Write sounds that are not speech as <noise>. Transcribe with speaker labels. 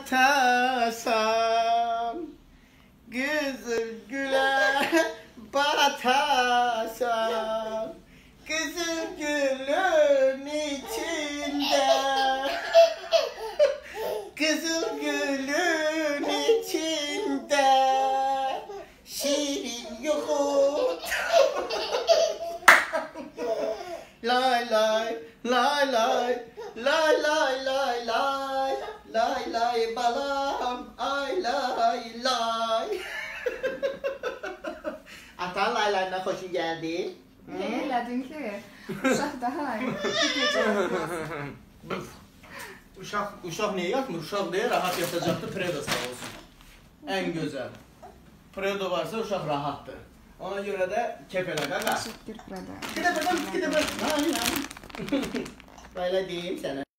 Speaker 1: batasam Kızıl güle <laughs> batasam Kızıl gülün içinde. Kızıl gülün içinde. Şirin yoğurt. <laughs> Lay lay lay lay lay lay lay balam, ay lay lay. <laughs> Atan laylarına hoşun geldi.
Speaker 2: Ne eğledin ki? <laughs> Uşak daha ay. <laughs>
Speaker 1: Uşak, uşak niye yatmıyor? Uşak diye rahat yatacaktı. Predo sağ olsun. En güzel. Predo varsa uşak rahattı. Ona göre de kepele gaga.
Speaker 2: Teşekkür ederim.
Speaker 1: Kide bakalım, kide bakalım. Böyle diyeyim sana.